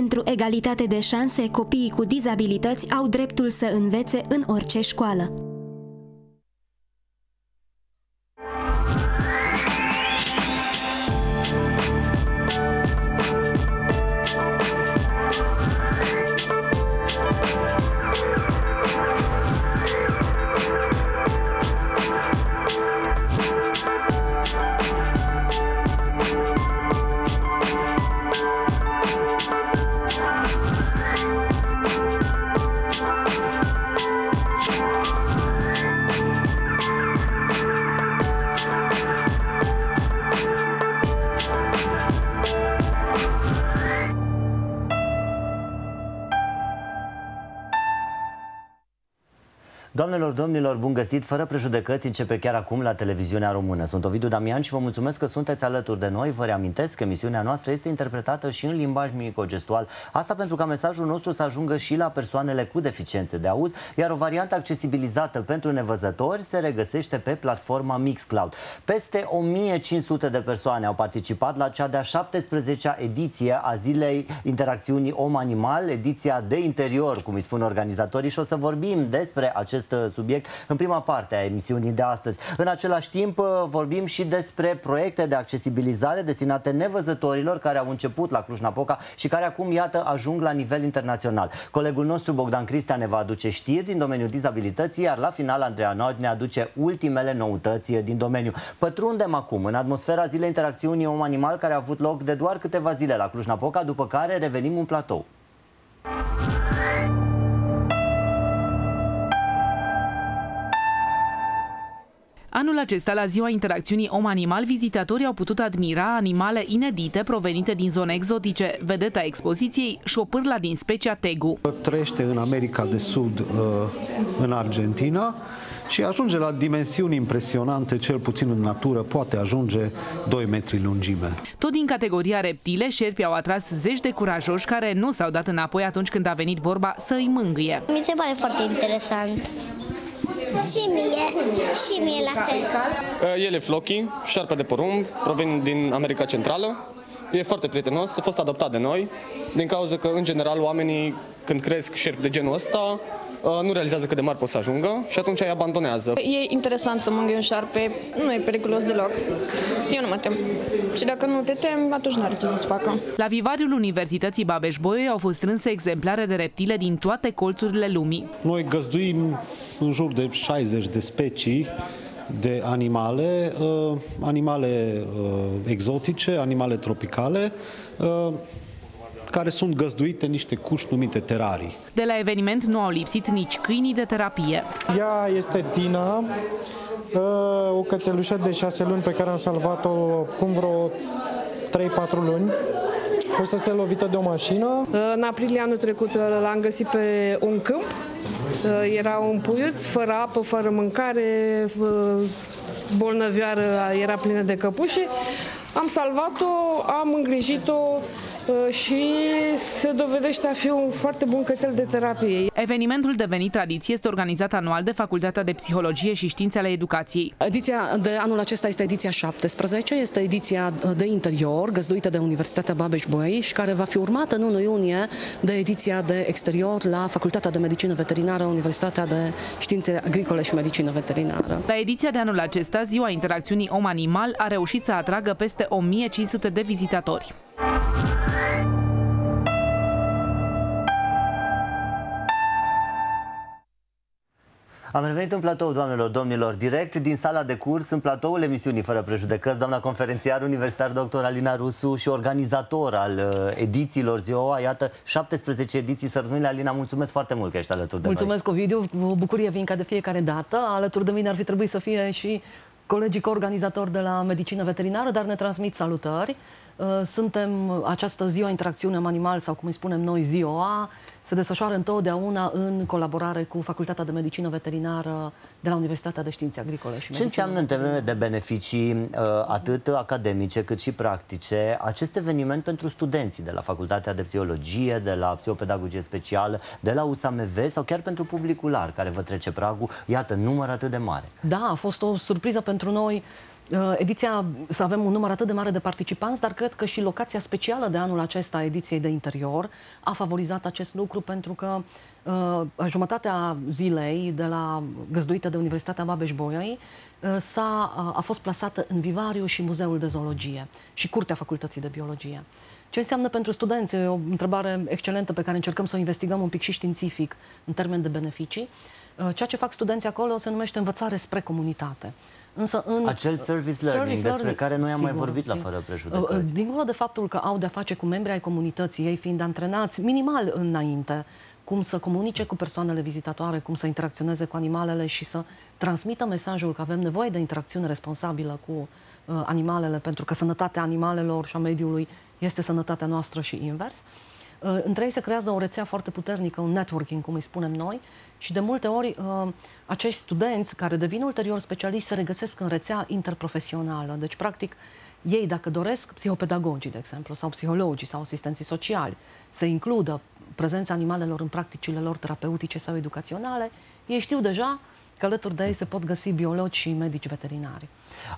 Pentru egalitate de șanse, copiii cu dizabilități au dreptul să învețe în orice școală. Doamnelor, domnilor, bun găsit! Fără prejudecăți începe chiar acum la televiziunea română. Sunt Ovidiu Damian și vă mulțumesc că sunteți alături de noi. Vă reamintesc că emisiunea noastră este interpretată și în limbaj mimico-gestual. Asta pentru ca mesajul nostru să ajungă și la persoanele cu deficiențe de auz, iar o variantă accesibilizată pentru nevăzători se regăsește pe platforma Mixcloud. Peste 1500 de persoane au participat la cea de-a 17-a ediție a Zilei Interacțiunii Om-Animal, ediția de interior, cum îi spun organizatorii, și o să vorbim despre acest acest uh, subiect în prima parte a emisiunii de astăzi. În același timp uh, vorbim și despre proiecte de accesibilizare destinate nevăzătorilor care au început la Cluj-Napoca și care acum, iată, ajung la nivel internațional. Colegul nostru Bogdan Cristea ne va aduce știri din domeniul dizabilității, iar la final Andreea Nod ne aduce ultimele noutăți din domeniu. Pătrundem acum în atmosfera Zilei Interacțiunii Om-Animal care a avut loc de doar câteva zile la Cluj-Napoca, după care revenim în platou. Anul acesta, la ziua interacțiunii om-animal, vizitatorii au putut admira animale inedite provenite din zone exotice. Vedeta expoziției, șopârla din specia tegu. Trăiește în America de Sud, uh, în Argentina, și ajunge la dimensiuni impresionante, cel puțin în natură, poate ajunge 2 metri lungime. Tot din categoria reptile, șerpii au atras zeci de curajoși care nu s-au dat înapoi atunci când a venit vorba să îi mângâie. Mi se pare foarte interesant. Și mie, și mie la fel. Uh, el e Floki, șarpe de porumb, provin din America Centrală. E foarte prietenos, a fost adoptat de noi, din cauza că, în general, oamenii, când cresc șerpi de genul ăsta, uh, nu realizează cât de mari pot să ajungă și atunci îi abandonează. E interesant să mângâi un șarpe, nu e periculos deloc. Eu nu mă tem. Și dacă nu te temi, atunci nu are ce să-ți facă. La vivariul Universității Babeș-Bolyai au fost strânse exemplare de reptile din toate colțurile lumii. Noi găzduim în jur de 60 de specii de animale, uh, animale uh, exotice, animale tropicale, uh, care sunt găzduite în niște cuși numite terarii. De la eveniment nu au lipsit nici câinii de terapie. Ea este Tina, o cățelușă de șase luni pe care am salvat-o cum vreo 3-4 luni. Fusese lovită de o mașină. În aprilie anul trecut l-am găsit pe un câmp Uh, era un puiuț fără apă, fără mâncare, uh, bolnăvioară, era plină de căpușe. Am salvat-o, am îngrijit-o, Uh, și se dovedește a fi un foarte bun cățel de terapie. Evenimentul devenit tradiție este organizat anual de Facultatea de Psihologie și Științe ale Educației. Ediția de anul acesta este ediția 17, este ediția de interior, găzduită de Universitatea Babeș-Bolyai și care va fi urmată în 1 iunie de ediția de exterior la Facultatea de Medicină Veterinară, Universitatea de Științe Agricole și Medicină Veterinară. La ediția de anul acesta, Ziua Interacțiunii Om-Animal a reușit să atragă peste 1500 de vizitatori. Am revenit în platou, doamnelor, domnilor, direct din sala de curs, în platoul emisiunii Fără Prejudecăți, doamna conferențiar universitar dr. Alina Rusu și organizator al uh, edițiilor ZIOA. Iată, 17 ediții sărbătorile. Alina, mulțumesc foarte mult că ești alături de mulțumesc, noi. Mulțumesc, Ovidiu. O bucurie vin ca de fiecare dată. Alături de mine ar fi trebuit să fie și colegii coorganizatori de la Medicină Veterinară, dar ne transmit salutări. Uh, suntem această ziua interacțiune animal sau cum îi spunem noi ZIOA, se desfășoară întotdeauna în colaborare cu Facultatea de Medicină Veterinară de la Universitatea de Științe Agricole și Ce înseamnă în termen de beneficii uh, atât academice cât și practice acest eveniment pentru studenții de la Facultatea de Psihologie, de la Psihopedagogie Specială, de la USAMV sau chiar pentru publicul larg care vă trece pragul, iată, număr atât de mare? Da, a fost o surpriză pentru noi. Uh, ediția, să avem un număr atât de mare de participanți, dar cred că și locația specială de anul acesta a ediției de interior a favorizat acest lucru pentru că uh, jumătatea zilei de la găzduită de Universitatea Babeș-Bolyai uh, s-a, uh, a fost plasată în Vivariu și Muzeul de Zoologie și Curtea Facultății de Biologie. Ce înseamnă pentru studenți? E o întrebare excelentă pe care încercăm să o investigăm un pic și științific în termen de beneficii. Uh, ceea ce fac studenții acolo se numește învățare spre comunitate. Însă în Acel service learning service despre learning, care noi am sigur, mai vorbit sigur. la Fără Prejudecăți. Uh, dincolo de faptul că au de-a face cu membrii ai comunității, ei fiind antrenați minimal înainte, cum să comunice cu persoanele vizitatoare, cum să interacționeze cu animalele și să transmită mesajul că avem nevoie de interacțiune responsabilă cu uh, animalele, pentru că sănătatea animalelor și a mediului este sănătatea noastră și invers. Uh, între ei se creează o rețea foarte puternică, un networking, cum îi spunem noi, și de multe ori uh, acești studenți care devin ulterior specialiști se regăsesc în rețea interprofesională. Deci, practic, ei, dacă doresc, psihopedagogii, de exemplu, sau psihologii sau asistenții sociali, să includă prezența animalelor în practicile lor terapeutice sau educaționale, ei știu deja că alături de ei se pot găsi biologi și medici veterinari.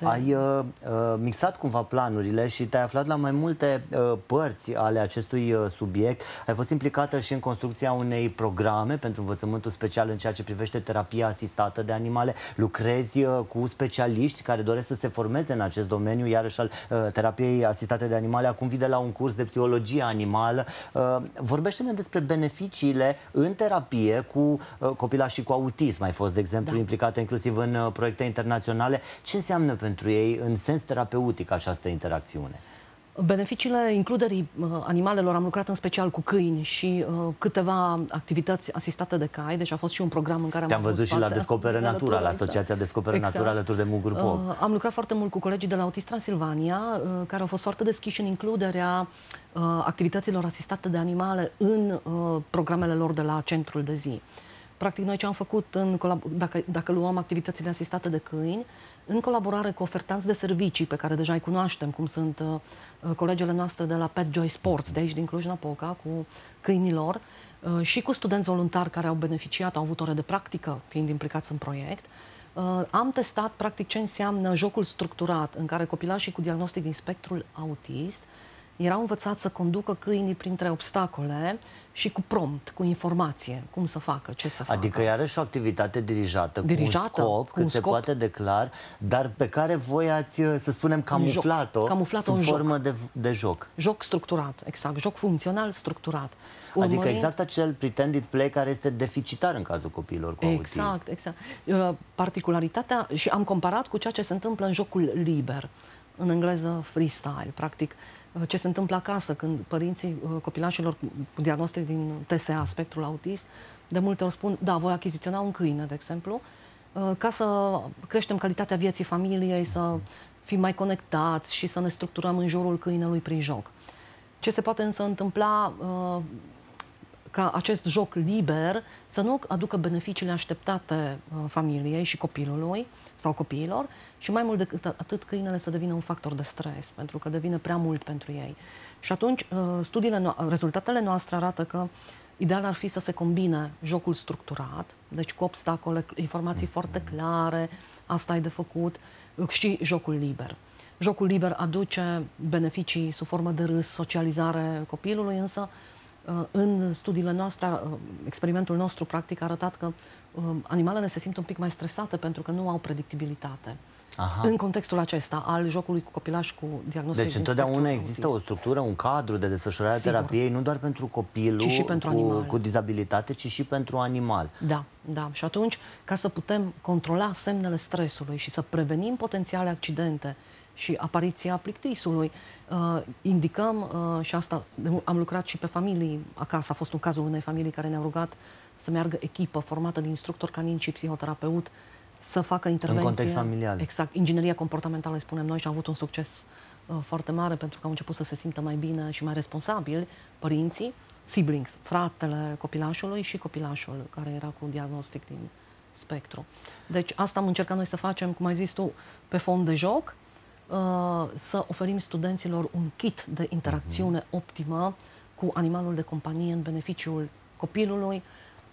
De... Ai uh, uh, mixat cumva planurile și te-ai aflat la mai multe uh, părți ale acestui uh, subiect. Ai fost implicată și în construcția unei programe pentru învățământul special în ceea ce privește terapia asistată de animale. Lucrezi uh, cu specialiști care doresc să se formeze în acest domeniu, iarăși al uh, terapiei asistate de animale. Acum vii de la un curs de psihologie animală. Uh, vorbește-ne despre beneficiile în terapie cu uh, copilașii cu autism. Ai fost, de exemplu, da. implicată inclusiv în uh, proiecte internaționale. Ce înseamnă înseamnă pentru ei în sens terapeutic această interacțiune? Beneficiile includerii uh, animalelor, am lucrat în special cu câini și uh, câteva activități asistate de cai, deci a fost și un program în care Te-am văzut și la Descoperă Natura, la Asociația Descoperă exact. Natura alături de Mugur Pop. Uh, am lucrat foarte mult cu colegii de la Autist Transilvania, uh, care au fost foarte deschiși în includerea uh, activităților asistate de animale în uh, programele lor de la centrul de zi. Practic, noi ce am făcut, în dacă, dacă luăm activitățile asistate de câini, în colaborare cu ofertanți de servicii pe care deja îi cunoaștem, cum sunt uh, uh, colegele noastre de la Pet Joy Sports, de aici din Cluj-Napoca, cu câinilor, uh, și cu studenți voluntari care au beneficiat, au avut ore de practică, fiind implicați în proiect, uh, am testat practic ce înseamnă jocul structurat, în care copilașii cu diagnostic din spectrul autist erau învățați să conducă câinii printre obstacole și cu prompt, cu informație, cum să facă, ce să facă. Adică iarăși o activitate dirijată, dirijată cu un scop, cu cât un se scop. poate de clar, dar pe care voi ați, să spunem, camuflat-o camuflat sub formă joc. De, de joc. Joc structurat, exact, joc funcțional structurat. Urmărind... Adică exact acel pretended play care este deficitar în cazul copiilor cu exact, autism. Exact, exact. Particularitatea, și am comparat cu ceea ce se întâmplă în jocul liber, în engleză freestyle, practic Uh, ce se întâmplă acasă când părinții uh, copilașilor cu diagnostic din TSA, spectrul autist, de multe ori spun, da, voi achiziționa un câine, de exemplu, uh, ca să creștem calitatea vieții familiei, să fim mai conectați și să ne structurăm în jurul câinelui prin joc. Ce se poate însă întâmpla ca acest joc liber să nu aducă beneficiile așteptate familiei și copilului sau copiilor și mai mult decât atât câinele să devină un factor de stres, pentru că devine prea mult pentru ei. Și atunci studiile, no- rezultatele noastre arată că ideal ar fi să se combine jocul structurat, deci cu obstacole, informații foarte clare, asta ai de făcut, și jocul liber. Jocul liber aduce beneficii sub formă de râs, socializare copilului, însă în studiile noastre, experimentul nostru practic a arătat că animalele se simt un pic mai stresate pentru că nu au predictibilitate. Aha. În contextul acesta al jocului cu copilaș cu diagnostic Deci întotdeauna există o structură, un cadru de desfășurare a terapiei, nu doar pentru copilul și pentru cu, cu dizabilitate, ci și pentru animal. Da, da. Și atunci, ca să putem controla semnele stresului și să prevenim potențiale accidente și apariția plictisului, uh, indicăm, uh, și asta am lucrat și pe familii acasă, a fost un cazul unei familii care ne-au rugat să meargă echipă formată de instructor canin și psihoterapeut să facă intervenție. În context familial. Exact. Ingineria comportamentală, spunem noi, și am avut un succes uh, foarte mare pentru că au început să se simtă mai bine și mai responsabili părinții, siblings, fratele copilașului și copilașul care era cu diagnostic din spectru. Deci asta am încercat noi să facem, cum ai zis tu, pe fond de joc, uh, să oferim studenților un kit de interacțiune mm-hmm. optimă cu animalul de companie în beneficiul copilului,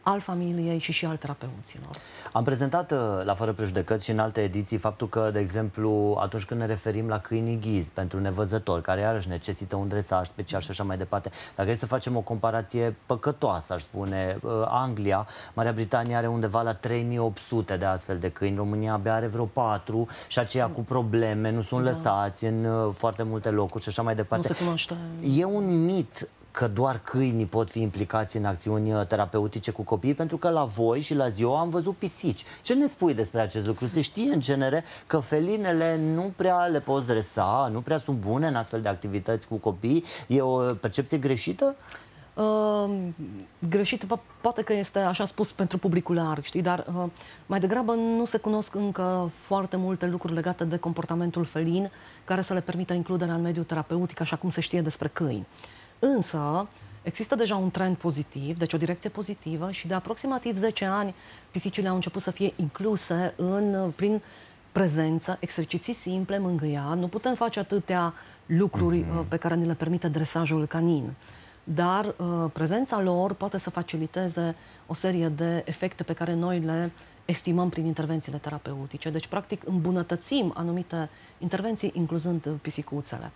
al familiei și și al terapeuților. Am prezentat uh, la Fără Prejudecăți și în alte ediții faptul că, de exemplu, atunci când ne referim la câinii ghiz pentru nevăzători, care iarăși necesită un dresaj special și așa mai departe, dacă e să facem o comparație păcătoasă, aș spune, uh, Anglia, Marea Britanie are undeva la 3800 de astfel de câini, România abia are vreo 4 și aceia cu probleme, nu sunt da. lăsați în uh, foarte multe locuri și așa mai departe. Nu se cunoaște. E un mit că doar câinii pot fi implicați în acțiuni uh, terapeutice cu copiii, pentru că la voi și la ziua am văzut pisici. Ce ne spui despre acest lucru? Se știe în genere că felinele nu prea le poți dresa, nu prea sunt bune în astfel de activități cu copii. E o percepție greșită? Uh, greșit, poate că este așa spus pentru publicul larg, știi, dar uh, mai degrabă nu se cunosc încă foarte multe lucruri legate de comportamentul felin care să le permită includerea în mediul terapeutic, așa cum se știe despre câini. Însă, există deja un trend pozitiv, deci o direcție pozitivă și de aproximativ 10 ani pisicile au început să fie incluse în, prin prezență, exerciții simple, mângâia. Nu putem face atâtea lucruri mm-hmm. pe care ni le permite dresajul canin. Dar uh, prezența lor poate să faciliteze o serie de efecte pe care noi le estimăm prin intervențiile terapeutice. Deci, practic, îmbunătățim anumite intervenții, incluzând pisicuțele.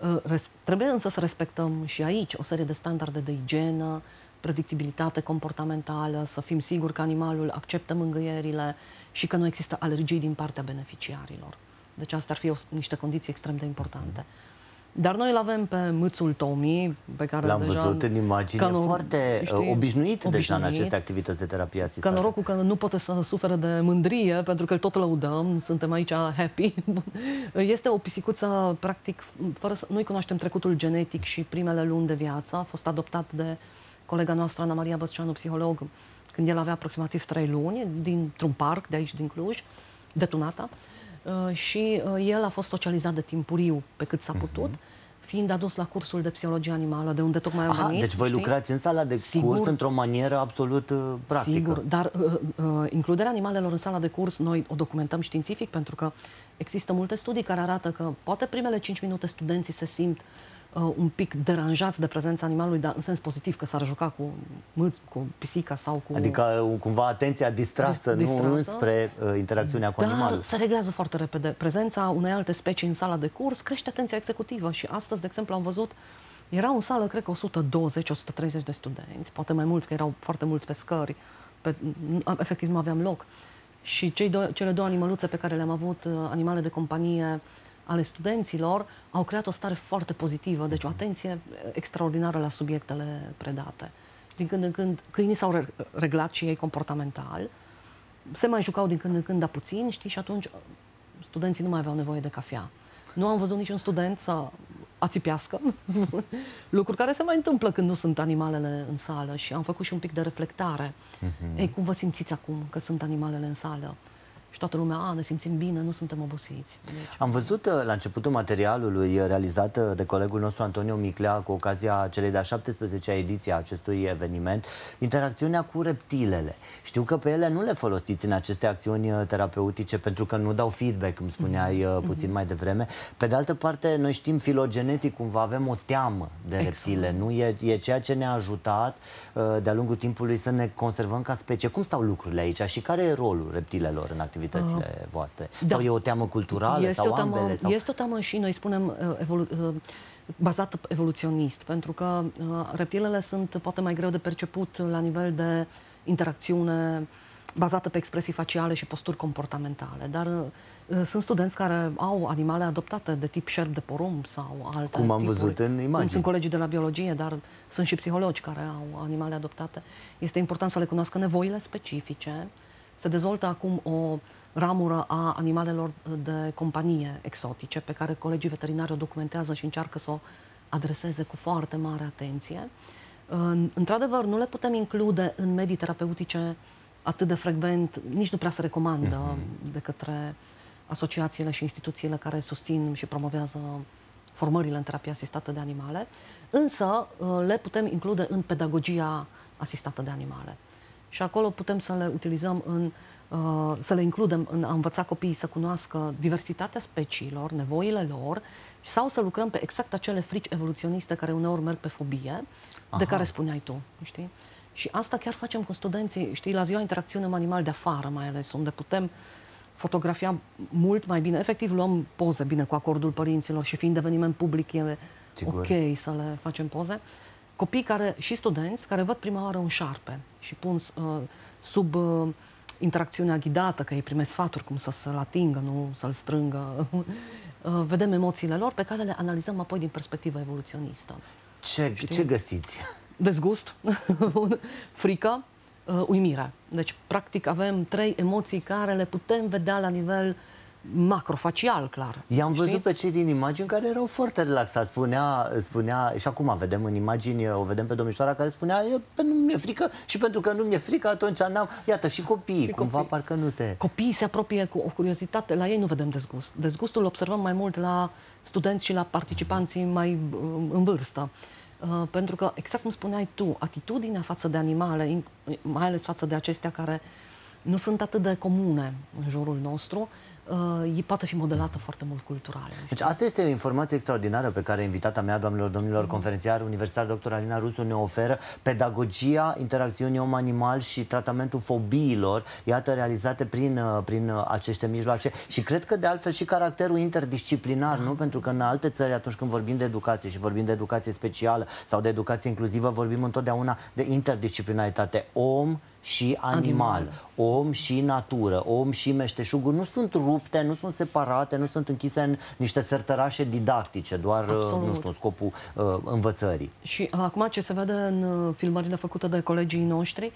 Uh, trebuie însă să respectăm și aici o serie de standarde de igienă, predictibilitate comportamentală, să fim siguri că animalul acceptă mângâierile și că nu există alergii din partea beneficiarilor. Deci astea ar fi o, niște condiții extrem de importante. Dar noi îl avem pe mâțul Tomi, pe care L-am deja, văzut în imagine, cano, foarte știi, obișnuit, obișnuit deja în aceste activități de terapie asistată. Ca norocul că nu poate să suferă de mândrie, pentru că îl tot lăudăm, suntem aici happy. Este o pisicuță, practic, fără să, nu-i cunoaștem trecutul genetic și primele luni de viață. A fost adoptat de colega noastră, Ana Maria Băsceanu, psiholog, când el avea aproximativ 3 luni, dintr-un parc de aici, din Cluj, detunata. Uh, și uh, el a fost socializat de timpuriu pe cât s-a putut. Uh-huh fiind adus la cursul de psihologie animală, de unde tocmai am Aha, venit. Deci voi știi? lucrați în sala de Sigur. curs într-o manieră absolut uh, practică. Sigur, dar uh, uh, includerea animalelor în sala de curs, noi o documentăm științific pentru că există multe studii care arată că poate primele 5 minute studenții se simt uh, un pic deranjați de prezența animalului, dar în sens pozitiv, că s-ar juca cu, cu pisica sau cu... Adică uh, cumva atenția distrasă, distrasă. nu înspre uh, interacțiunea cu dar animalul. se reglează foarte repede. Prezența unei alte specii în sala de curs crește atenția executivă și astăzi, de exemplu, am văzut erau în sală, cred că 120-130 de studenți, poate mai mulți, că erau foarte mulți pe scări, pe, efectiv nu aveam loc. Și cei doi, cele două animăluțe pe care le-am avut, uh, animale de companie, ale studenților au creat o stare foarte pozitivă, deci o atenție extraordinară la subiectele predate. Din când în când, câinii s-au reglat și ei comportamental, se mai jucau din când în când, dar puțin, știi, și atunci studenții nu mai aveau nevoie de cafea. Nu am văzut niciun student să ațipească, lucruri care se mai întâmplă când nu sunt animalele în sală și am făcut și un pic de reflectare. Uh-huh. Ei, cum vă simțiți acum că sunt animalele în sală? Și toată lumea, a, ne simțim bine, nu suntem obosiți. Deci... Am văzut uh, la începutul materialului uh, realizat uh, de colegul nostru Antonio Miclea cu ocazia celei de-a 17-a ediție a acestui eveniment, interacțiunea cu reptilele. Știu că pe ele nu le folosiți în aceste acțiuni terapeutice pentru că nu dau feedback, cum spuneai mm-hmm. puțin mai devreme. Pe de altă parte, noi știm filogenetic cumva avem o teamă de exact. reptile, nu? E, e ceea ce ne-a ajutat de-a lungul timpului să ne conservăm ca specie. Cum stau lucrurile aici și care e rolul reptilelor în activitate? Activitățile uh, voastre? Da. Sau e o teamă culturală este sau o teamă, ambele? Sau... Este o teamă și noi spunem uh, evolu- uh, bazat evoluționist, pentru că uh, reptilele sunt poate mai greu de perceput la nivel de interacțiune bazată pe expresii faciale și posturi comportamentale, dar uh, sunt studenți care au animale adoptate de tip șerp de porumb sau alte Cum am tipuri. văzut în imagine. Sunt colegii de la biologie, dar sunt și psihologi care au animale adoptate. Este important să le cunoască nevoile specifice, se dezvoltă acum o ramură a animalelor de companie exotice, pe care colegii veterinari o documentează și încearcă să o adreseze cu foarte mare atenție. Într-adevăr, nu le putem include în medii terapeutice atât de frecvent, nici nu prea se recomandă uh-huh. de către asociațiile și instituțiile care susțin și promovează formările în terapie asistată de animale, însă le putem include în pedagogia asistată de animale și acolo putem să le utilizăm în uh, să le includem în a învăța copiii să cunoască diversitatea speciilor, nevoile lor sau să lucrăm pe exact acele frici evoluționiste care uneori merg pe fobie, Aha. de care spuneai tu, știi? Și asta chiar facem cu studenții, știi, la ziua interacțiune cu animal de afară mai ales, unde putem fotografia mult mai bine. Efectiv, luăm poze bine cu acordul părinților și fiind eveniment public, e Sigur. ok să le facem poze. Copii care, și studenți care văd prima oară un șarpe și pun uh, sub uh, interacțiunea ghidată, că ei primesc sfaturi cum să să-l atingă, nu să-l strângă. uh, vedem emoțiile lor pe care le analizăm apoi din perspectivă evoluționistă. Ce, ce găsiți? Dezgust, frică, uh, uimire. Deci, practic, avem trei emoții care le putem vedea la nivel macrofacial, clar. I-am văzut pe cei din imagini care erau foarte relaxați. Spunea, spunea, și acum vedem în imagini, o vedem pe domnișoara care spunea, nu mi-e frică și pentru că nu mi-e frică, atunci n-am... Iată, și copiii, și cumva copii. parcă nu se... Copiii se apropie cu o curiozitate, la ei nu vedem dezgust. Dezgustul observăm mai mult la studenți și la participanții mai în vârstă. Uh, pentru că, exact cum spuneai tu, atitudinea față de animale, mai ales față de acestea care nu sunt atât de comune în jurul nostru, uh, poate fi modelată foarte mult cultural. Deci asta este o informație extraordinară pe care invitata mea, doamnelor, domnilor, mm. conferențiar universitar dr. Alina Rusu ne oferă pedagogia interacțiunii om-animal și tratamentul fobiilor, iată, realizate prin, uh, prin uh, aceste mijloace și cred că de altfel și caracterul interdisciplinar, da. nu? Pentru că în alte țări, atunci când vorbim de educație și vorbim de educație specială sau de educație inclusivă, vorbim întotdeauna de interdisciplinaritate. Om, și animal, animal, om și natură, om și meșteșuguri nu sunt rupte, nu sunt separate, nu sunt închise în niște sertărașe didactice, doar, uh, Absolut. nu știu, scopul uh, învățării. Și uh, acum ce se vede în uh, filmările făcute de colegii noștri,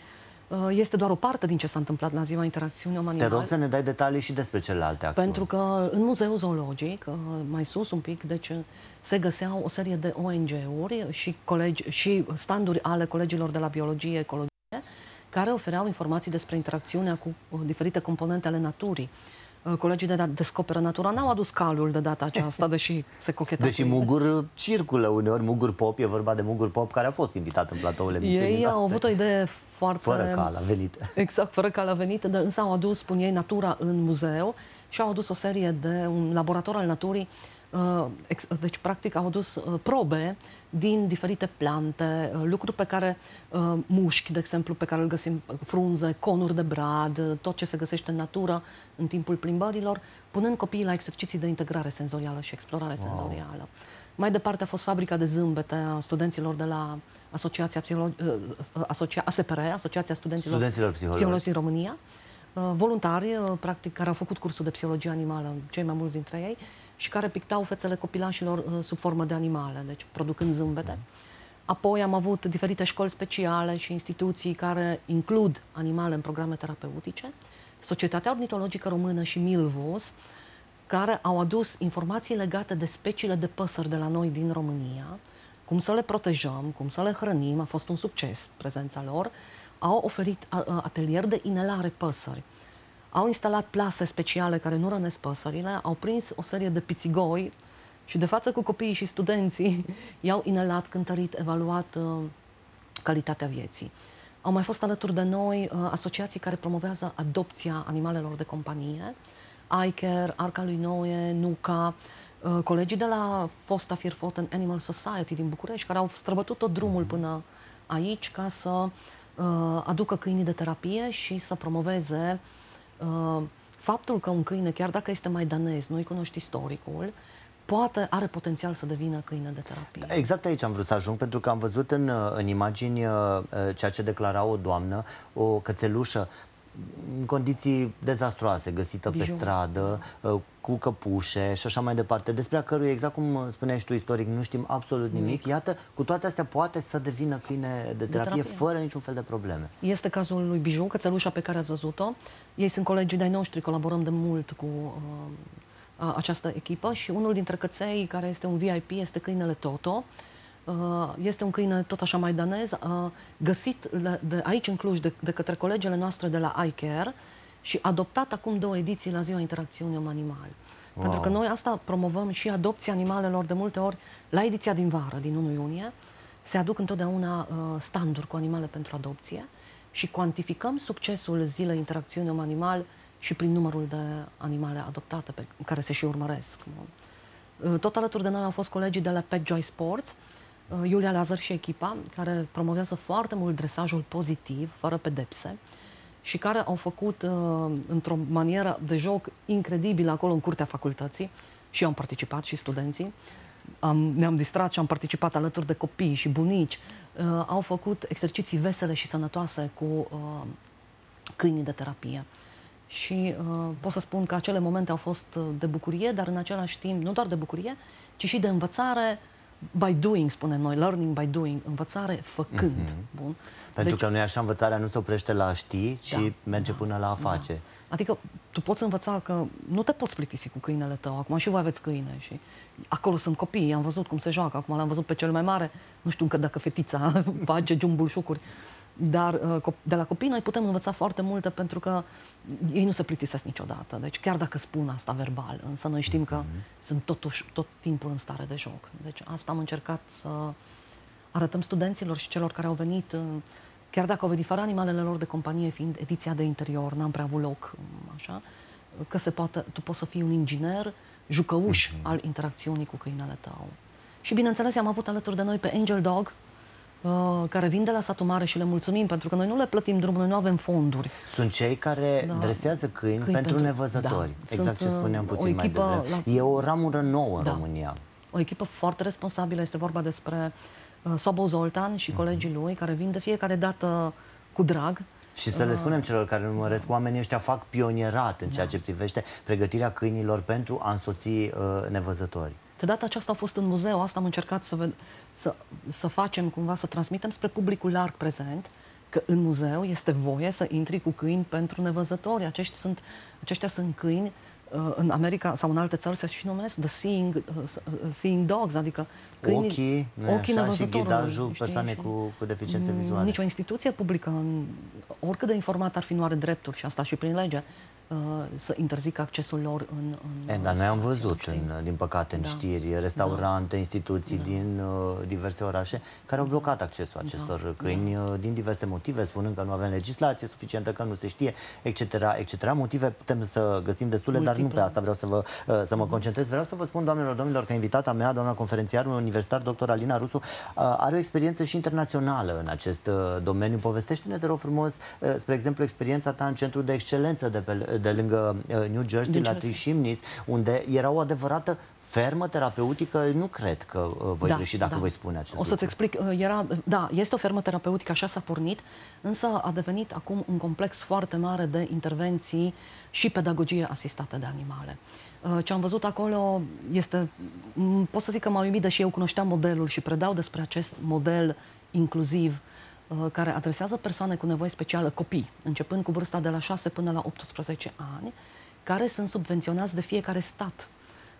este doar o parte din ce s-a întâmplat la ziua interacțiunii om Te rog să ne dai detalii și despre celelalte acțiuni. Pentru că în muzeul zoologic, mai sus un pic, deci se găseau o serie de ONG-uri și, colegi, și standuri ale colegilor de la biologie, ecologie, care ofereau informații despre interacțiunea cu uh, diferite componente ale naturii. Uh, colegii de Descoperă Natura n-au adus calul de data aceasta, deși se cochetează. Deși Mugur circulă uneori, Mugur Pop, e vorba de Mugur Pop care a fost invitat în platoul emisiunii Ei au avut o idee foarte... Fără cal a venit. Exact, fără cal a venit, dar însă au adus, spun ei, natura în muzeu și au adus o serie de un laborator al naturii Uh, deci, practic, au adus uh, probe din diferite plante, uh, lucruri pe care, mușchi, de exemplu, pe care îl găsim, frunze, conuri de brad, tot ce se găsește în natură în timpul plimbărilor, punând copiii la exerciții de integrare senzorială și explorare wow. senzorială. Mai departe a fost fabrica de zâmbete a studenților de la Asociația Psiholo- Asocia- ASPR, Asociația Studenților, Studenților Psihologi din România, voluntari, practic, care au făcut cursul de psihologie animală, cei mai mulți dintre ei, și care pictau fețele copilașilor uh, sub formă de animale, deci producând zâmbete. Apoi am avut diferite școli speciale și instituții care includ animale în programe terapeutice, Societatea Ornitologică Română și Milvus, care au adus informații legate de speciile de păsări de la noi din România, cum să le protejăm, cum să le hrănim, a fost un succes prezența lor, au oferit atelier de inelare păsări au instalat plase speciale care nu rănesc păsările, au prins o serie de pițigoi și de față cu copiii și studenții i-au inelat, cântărit, evaluat uh, calitatea vieții. Au mai fost alături de noi uh, asociații care promovează adopția animalelor de companie, iCare, Arca lui Noe, NUCA, uh, colegii de la fosta Firfoten Animal Society din București, care au străbătut tot drumul până aici ca să uh, aducă câinii de terapie și să promoveze uh, Uh, faptul că un câine, chiar dacă este mai danez, nu-i cunoști istoricul, poate are potențial să devină câine de terapie. Exact aici am vrut să ajung, pentru că am văzut în, uh, în imagini uh, ceea ce declara o doamnă, o cățelușă în condiții dezastroase, găsită Bijou. pe stradă, uh, cu căpușe și așa mai departe, despre a cărui, exact cum spuneai și tu istoric, nu știm absolut nimic. nimic. Iată, cu toate astea poate să devină câine de terapie, de terapie fără niciun fel de probleme. Este cazul lui Bijou, cățelușa pe care ați văzut-o. Ei sunt colegii de-ai noștri, colaborăm de mult cu uh, această echipă și unul dintre căței care este un VIP este câinele Toto. Uh, este un câine tot așa mai danez, uh, găsit de aici în Cluj de, de către colegele noastre de la iCare și adoptat acum două ediții la Ziua Interacțiunii Om-Animal. Wow. Pentru că noi asta promovăm și adopția animalelor de multe ori la ediția din vară, din 1 iunie. Se aduc întotdeauna uh, standuri cu animale pentru adopție și cuantificăm succesul Zilei Interacțiunii Om-Animal și prin numărul de animale adoptate pe care se și urmăresc. Tot alături de noi au fost colegii de la Pet Joy Sports, uh, Iulia Lazar și echipa, care promovează foarte mult dresajul pozitiv, fără pedepse, și care au făcut uh, într-o manieră de joc incredibilă acolo în curtea facultății și eu am participat și studenții. Am, ne-am distrat și am participat alături de copii și bunici. Uh, au făcut exerciții vesele și sănătoase cu uh, câinii de terapie. Și uh, pot să spun că acele momente au fost uh, de bucurie, dar în același timp, nu doar de bucurie, ci și de învățare by doing, spunem noi, learning by doing, învățare făcând. Mm-hmm. Bun. Pentru deci, că nu e așa, învățarea nu se oprește la a ști, ci da, merge da, până la a face. Da. Adică tu poți învăța că nu te poți plictisi cu câinele tău. Acum și voi aveți câine și acolo sunt copii, am văzut cum se joacă. Acum l-am văzut pe cel mai mare, nu știu încă dacă fetița face jumbulșucuri. Dar uh, de la copii noi putem învăța foarte multe pentru că ei nu se plictisesc niciodată. Deci chiar dacă spun asta verbal, însă noi știm că mm-hmm. sunt totuși tot timpul în stare de joc. Deci asta am încercat să arătăm studenților și celor care au venit, uh, chiar dacă au venit fără animalele lor de companie, fiind ediția de interior, n-am prea avut loc, așa, că se poate, tu poți să fii un inginer, jucăuș mm-hmm. al interacțiunii cu câinele tău. Și bineînțeles, am avut alături de noi pe Angel Dog, Uh, care vin de la satul mare și le mulțumim pentru că noi nu le plătim drumul, noi nu avem fonduri. Sunt cei care da. dresează câini, câini pentru, pentru nevăzători. Da. Exact Sunt, ce spuneam uh, puțin mai devreme. La... E o ramură nouă în da. România. O echipă foarte responsabilă. Este vorba despre uh, Sobo Zoltan și mm-hmm. colegii lui care vin de fiecare dată cu drag și să le spunem celor care urmăresc, oamenii ăștia fac pionierat în ceea ce privește pregătirea câinilor pentru a însoți uh, nevăzători. De data aceasta au fost în muzeu, asta am încercat să, ved- să, să facem cumva, să transmitem spre publicul larg prezent, că în muzeu este voie să intri cu câini pentru nevăzători. Acești sunt, aceștia sunt câini uh, în America sau în alte țări se și numesc the seeing, uh, uh seeing dogs, adică câinii, ochii, ochii așa, și ghidajul persoane știi? cu, cu deficiențe mm, vizuale. Nicio instituție publică, oricât de informat ar fi, nu are drepturi și asta și prin lege Uh, să interzică accesul lor în... în e, dar noi am văzut, în, din păcate, în da. știri, restaurante, da. instituții da. din uh, diverse orașe care au blocat accesul da. acestor da. câini da. Uh, din diverse motive, spunând că nu avem legislație suficientă, că nu se știe, etc. etc. Motive putem să găsim destule, Multiple. dar nu pe asta vreau să, vă, uh, să mă concentrez. Vreau să vă spun, doamnelor, domnilor, că invitata mea, doamna conferențiar universitar, dr. Alina Rusu, uh, are o experiență și internațională în acest uh, domeniu. Povestește-ne, te rog frumos, uh, spre exemplu, experiența ta în centrul de excelență de pe de lângă uh, New Jersey, New la Trishimnis, unde era o adevărată fermă terapeutică. Nu cred că uh, voi da, greși dacă da. voi spune acest O să-ți explic. Uh, era, da, este o fermă terapeutică, așa s-a pornit, însă a devenit acum un complex foarte mare de intervenții și pedagogie asistată de animale. Ce am văzut acolo este, pot să zic că m-a uimit, deși eu cunoșteam modelul și predau despre acest model inclusiv Uh, care adresează persoane cu nevoi speciale, copii, începând cu vârsta de la 6 până la 18 ani, care sunt subvenționați de fiecare stat.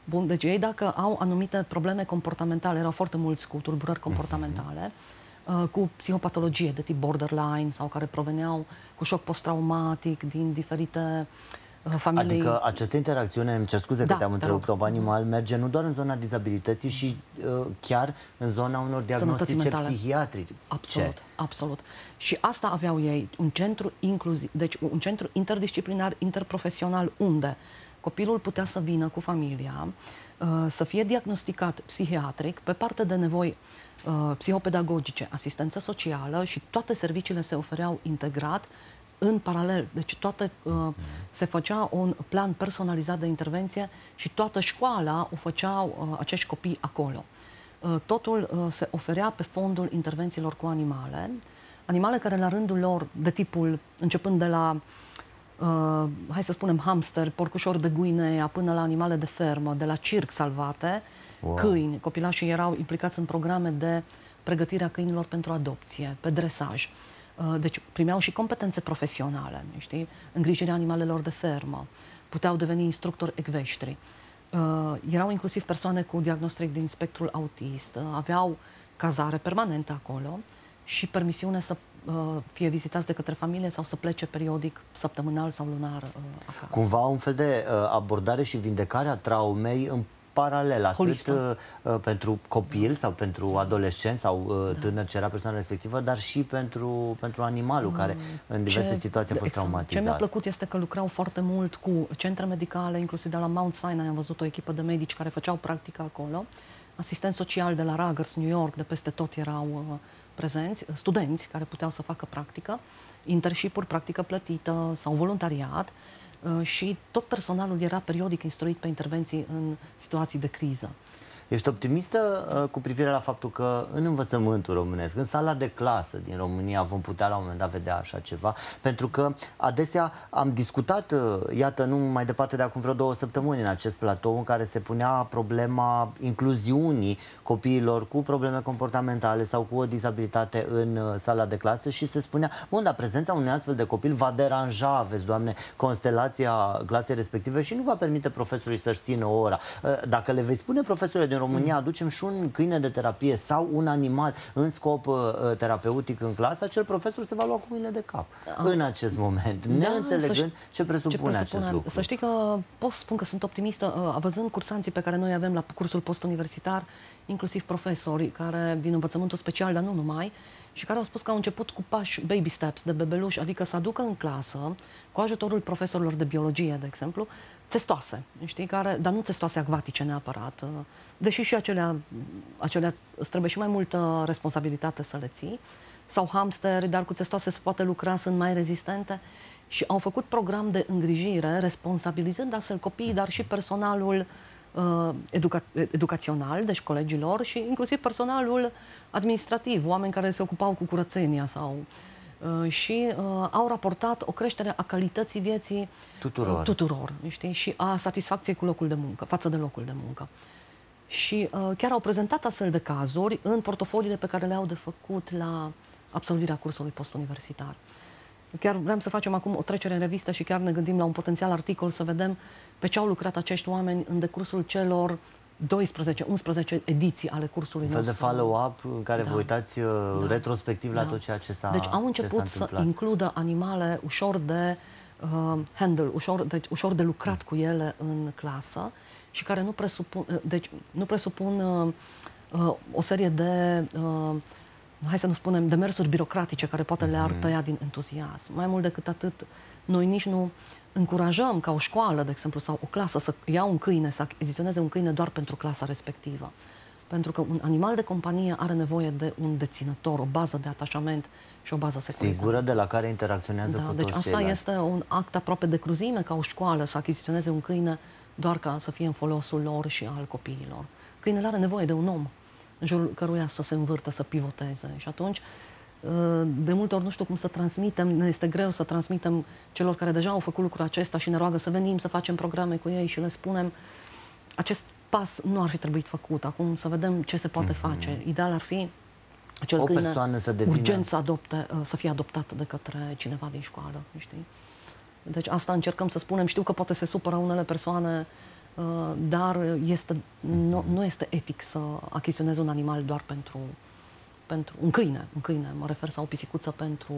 Bun, deci ei dacă au anumite probleme comportamentale, erau foarte mulți cu tulburări comportamentale, uh, cu psihopatologie de tip borderline sau care proveneau cu șoc post-traumatic din diferite uh, familiei... Adică această interacțiune, îmi cer scuze da, că te-am întrerupt, o animal merge nu doar în zona dizabilității, și uh, chiar în zona unor diagnostice psihiatrice. Absolut, Ce? absolut. Și asta aveau ei, un centru inclusiv, deci un centru interdisciplinar, interprofesional, unde copilul putea să vină cu familia, uh, să fie diagnosticat psihiatric pe parte de nevoi uh, psihopedagogice, asistență socială și toate serviciile se ofereau integrat în paralel. Deci toate, uh, se făcea un plan personalizat de intervenție și toată școala o făceau uh, acești copii acolo. Uh, totul uh, se oferea pe fondul intervențiilor cu animale, animale care la rândul lor, de tipul, începând de la, uh, hai să spunem, hamster, porcușor de Guinea, până la animale de fermă, de la circ salvate, wow. câini, copilașii erau implicați în programe de pregătire a câinilor pentru adopție, pe dresaj. Uh, Uh, deci primeau și competențe profesionale, știi? îngrijirea animalelor de fermă, puteau deveni instructori ecveștri. Uh, erau inclusiv persoane cu diagnostic din spectrul autist, uh, aveau cazare permanentă acolo și permisiune să fie vizitați de către familie sau să plece periodic, săptămânal sau lunar acasă. Cumva un fel de abordare și vindecare a traumei în paralel, atât uh, uh, pentru copil sau pentru adolescent sau uh, da. tânăr ce era persoana respectivă, dar și pentru, pentru animalul mm. care în diverse ce, situații a fost exact. traumatizat. Ce mi-a plăcut este că lucrau foarte mult cu centre medicale, inclusiv de la Mount Sinai am văzut o echipă de medici care făceau practică acolo, asistenți sociali de la Ragers, New York, de peste tot erau uh, prezenți, studenți care puteau să facă practică, internship practică plătită sau voluntariat și tot personalul era periodic instruit pe intervenții în situații de criză. Ești optimistă uh, cu privire la faptul că în învățământul românesc, în sala de clasă din România vom putea la un moment dat vedea așa ceva? Pentru că adesea am discutat, uh, iată, nu mai departe de acum vreo două săptămâni în acest platou în care se punea problema incluziunii copiilor cu probleme comportamentale sau cu o dizabilitate în uh, sala de clasă și se spunea, bun, dar prezența unui astfel de copil va deranja, aveți, Doamne, constelația clasei respective și nu va permite profesorului să-și țină o ora. Dacă le vei spune profesorului din România aducem și un câine de terapie sau un animal în scop uh, uh terapeutic în clasă, acel profesor se va lua cu mine de cap ah. în acest moment, da, neînțelegând ce presupune, ce presupune acest lucru. Să știi că pot spun că sunt optimistă, uh, văzând cursanții pe care noi avem la cursul postuniversitar, inclusiv profesori care din învățământul special, dar nu numai, și care au spus că au început cu pași baby steps de bebeluș, adică să aducă în clasă, cu ajutorul profesorilor de biologie, de exemplu, testoase, știi, care, dar nu testoase acvatice neapărat, uh, deși și acelea, acelea îți trebuie și mai multă responsabilitate să le ții, sau hamsteri, dar cu testoase se poate lucra, sunt mai rezistente și au făcut program de îngrijire, responsabilizând astfel copiii, dar și personalul uh, educa- educațional, deci colegilor și inclusiv personalul administrativ, oameni care se ocupau cu curățenia sau uh, Uh, și uh, au raportat o creștere a calității vieții tuturor, tuturor știi? și a satisfacției cu locul de muncă, față de locul de muncă. Și uh, chiar au prezentat astfel de cazuri în portofoliile pe care le-au de făcut la absolvirea cursului postuniversitar. Chiar vrem să facem acum o trecere în revistă și chiar ne gândim la un potențial articol să vedem pe ce au lucrat acești oameni în decursul celor 12-11 ediții ale cursului Un fel nostru. de follow-up în care da. vă uitați uh, da. retrospectiv la da. tot ceea ce s-a Deci au început să includă animale ușor de uh, handle, ușor, deci, ușor de lucrat mm. cu ele în clasă și care nu presupun, uh, deci, nu presupun uh, uh, o serie de uh, hai să nu spunem, demersuri birocratice care poate le-ar mm. tăia din entuziasm. Mai mult decât atât, noi nici nu încurajăm ca o școală, de exemplu, sau o clasă să ia un câine, să achiziționeze un câine doar pentru clasa respectivă. Pentru că un animal de companie are nevoie de un deținător, o bază de atașament și o bază securizată. Sigură de la care interacționează da, cu deci toți asta ceilalți. este un act aproape de cruzime ca o școală să achiziționeze un câine doar ca să fie în folosul lor și al copiilor. Câinele are nevoie de un om în jurul căruia să se învârtă, să pivoteze. Și atunci de multe ori nu știu cum să transmitem, ne este greu să transmitem celor care deja au făcut lucrul acesta și ne roagă să venim să facem programe cu ei și le spunem acest pas nu ar fi trebuit făcut, acum să vedem ce se poate mm-hmm. face. Ideal ar fi acel o persoană să devină... urgent să, adopte, uh, să fie adoptat de către cineva din școală, știi? Deci asta încercăm să spunem. Știu că poate se supără unele persoane, uh, dar este, nu, nu este etic să achiziționezi un animal doar pentru pentru un câine, un câine, mă refer, sau o pisicuță pentru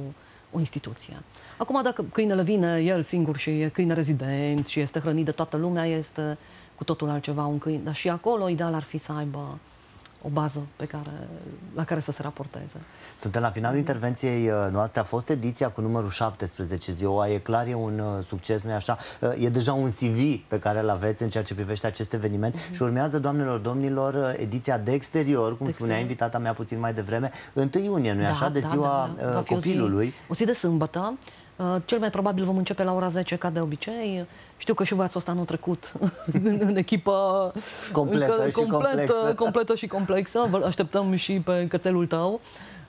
o instituție. Acum, dacă câinele vine el singur și e câine rezident și este hrănit de toată lumea, este cu totul altceva un câine. Dar și acolo, ideal ar fi să aibă o bază pe care, la care să se raporteze. Suntem la finalul intervenției uh, noastre. A fost ediția cu numărul 17 ziua. E clar, e un uh, succes, nu-i așa? Uh, e deja un CV pe care îl aveți în ceea ce privește acest eveniment uh-huh. și urmează, doamnelor, domnilor, ediția de exterior, cum de spunea invitata mea puțin mai devreme, 1 iunie, nu-i da, așa? De da, ziua da, da. copilului. O zi, o zi de sâmbătă. Uh, cel mai probabil vom începe la ora 10 ca de obicei. Știu că și voi ați fost anul trecut în, în echipă completă, încă, și completă, complexă. completă și complexă. Vă așteptăm și pe cățelul tău.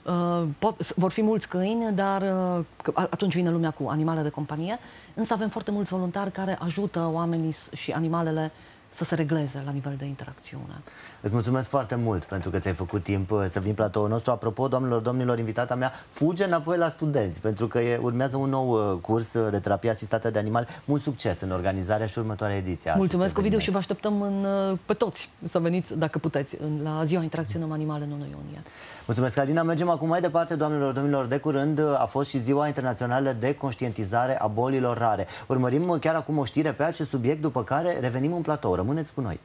Uh, pot, vor fi mulți câini, dar uh, atunci vine lumea cu animale de companie. Însă avem foarte mulți voluntari care ajută oamenii și animalele să se regleze la nivel de interacțiune. Îți mulțumesc foarte mult pentru că ți-ai făcut timp uh, să vin platoul nostru. Apropo, doamnelor, domnilor, invitata mea fuge înapoi la studenți pentru că e, urmează un nou uh, curs uh, de terapie asistată de animal. Mult succes în organizarea și următoarea ediție. Mulțumesc, Ovidiu, și vă așteptăm în, pe toți să veniți, dacă puteți, în, la Ziua Interacțiunea Animale în 1 iunie. Mulțumesc, Alina. Mergem acum mai departe, doamnelor, domnilor. De curând a fost și Ziua Internațională de Conștientizare a Bolilor Rare. Urmărim chiar acum o știre pe acest subiect, după care revenim în platou. Rămâneți cu noi!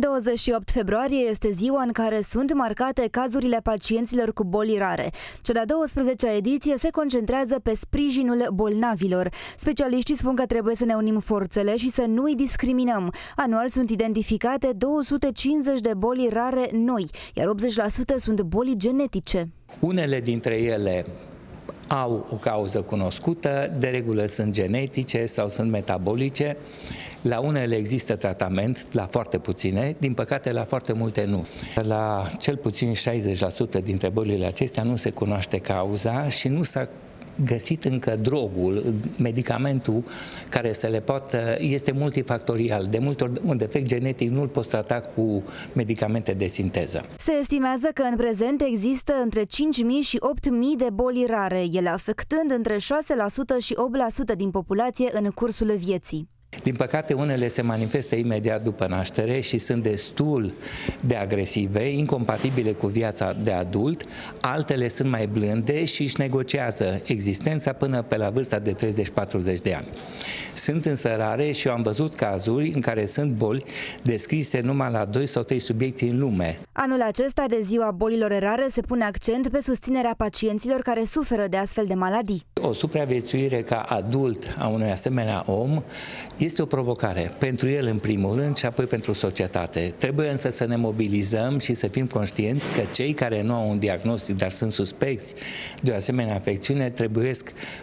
28 februarie este ziua în care sunt marcate cazurile pacienților cu boli rare. Cea de-a 12-a ediție se concentrează pe sprijinul bolnavilor. Specialiștii spun că trebuie să ne unim forțele și să nu îi discriminăm. Anual sunt identificate 250 de boli rare noi, iar 80% sunt boli genetice. Unele dintre ele au o cauză cunoscută, de regulă sunt genetice sau sunt metabolice. La unele există tratament, la foarte puține, din păcate la foarte multe nu. La cel puțin 60% dintre bolile acestea nu se cunoaște cauza și nu s-a găsit încă drogul, medicamentul care să le poată, este multifactorial. De multe ori un defect genetic nu îl poți trata cu medicamente de sinteză. Se estimează că în prezent există între 5.000 și 8.000 de boli rare, ele afectând între 6% și 8% din populație în cursul vieții. Din păcate, unele se manifestă imediat după naștere și sunt destul de agresive, incompatibile cu viața de adult, altele sunt mai blânde și își negociază existența până pe la vârsta de 30-40 de ani. Sunt însă rare și eu am văzut cazuri în care sunt boli descrise numai la 2 sau 3 subiecti în lume. Anul acesta, de ziua bolilor rare, se pune accent pe susținerea pacienților care suferă de astfel de maladii. O supraviețuire ca adult a unui asemenea om este o provocare pentru el în primul rând și apoi pentru societate. Trebuie însă să ne mobilizăm și să fim conștienți că cei care nu au un diagnostic, dar sunt suspecți de o asemenea afecțiune, trebuie